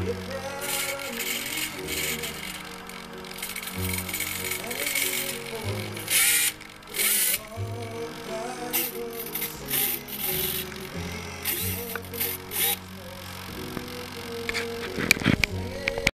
If